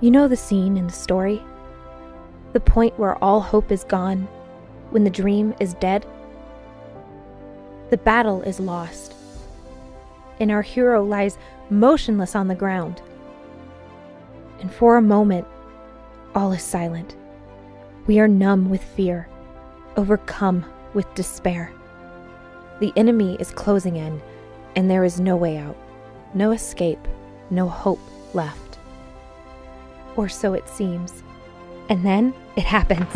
You know the scene in the story? The point where all hope is gone, when the dream is dead? The battle is lost, and our hero lies motionless on the ground. And for a moment, all is silent. We are numb with fear, overcome with despair. The enemy is closing in, and there is no way out, no escape, no hope left. Or so it seems. And then it happens.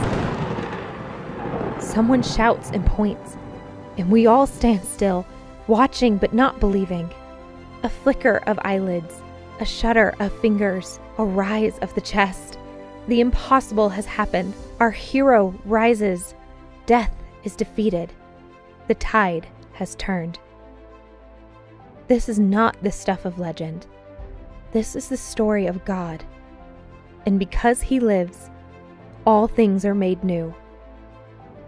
Someone shouts and points, and we all stand still, watching but not believing. A flicker of eyelids, a shudder of fingers, a rise of the chest. The impossible has happened. Our hero rises. Death is defeated. The tide has turned. This is not the stuff of legend. This is the story of God. And because He lives, all things are made new.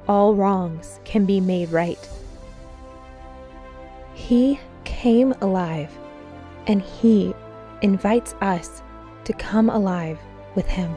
All wrongs can be made right. He came alive, and He invites us to come alive with Him.